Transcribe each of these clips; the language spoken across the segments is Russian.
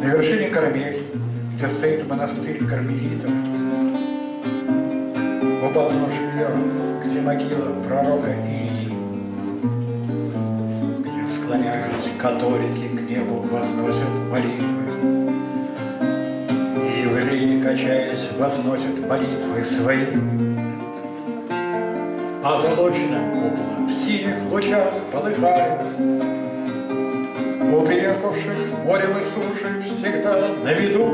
На вершине Кармель, где стоит монастырь кармелитов, у подножия, где могила пророка Ильи, где склоняясь католики к небу возносят молитвы, и евреи, качаясь, возносят молитвы свои. Позолоченным куполом в синих лучах полыхает у приехавших морем и сушей всегда на виду.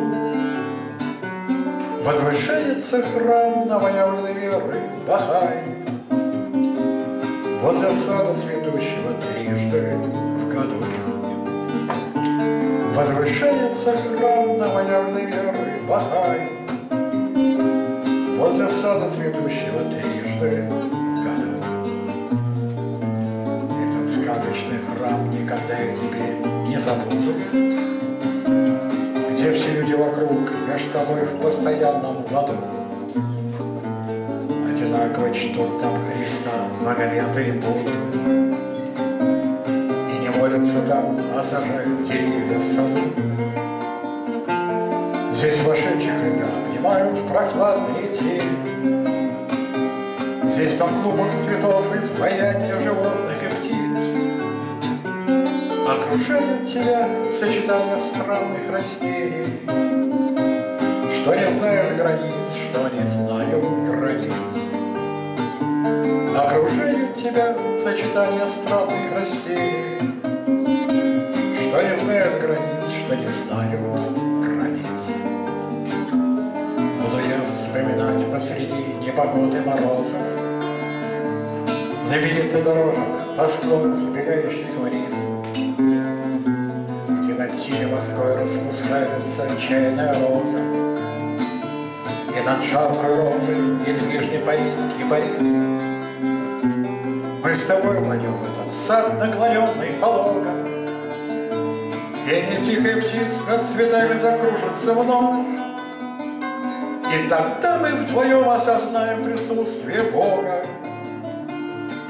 Возвышается храм новоявленной веры Бахай. Возле сада цветущего трижды в году. Возвышается храм новоявленной веры Бахай. Возле сада цветущего трижды храм никогда я теперь не забуду Где все люди вокруг между собой в постоянном ладу. Одинаково чтут там Христа, Магомета и Будду И не молятся там, а сажают деревья в саду. Здесь вошедших река обнимают прохладные тени. Здесь там клубок цветов изваяния животных и Окружают тебя сочетания странных растений Что не знают границ, что не знают границ. Окружают тебя сочетания странных растений Что не знают границ, что не знают границ. Буду я вспоминать посреди непогоды морозов. Лабиринты дорожек по склонам сбегающих вниз Синей морской распускается чайная роза. И над жаркой розой недвижный парит кипарис Мы с тобой войдем в этот сад, наклоненный полога Пение тихой птиц над цветами закружится вновь. И тогда мы вдвоем осознаем присутствие Бога.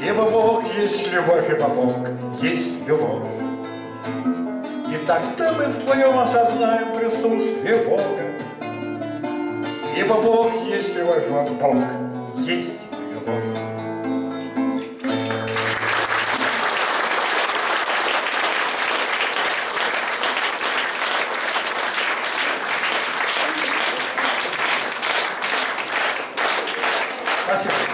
Ибо Бог есть любовь, ибо Бог есть любовь. И тогда мы вдвоем осознаем присутствие Бога. Ибо Бог есть любовь, а Бог есть любовь. Спасибо.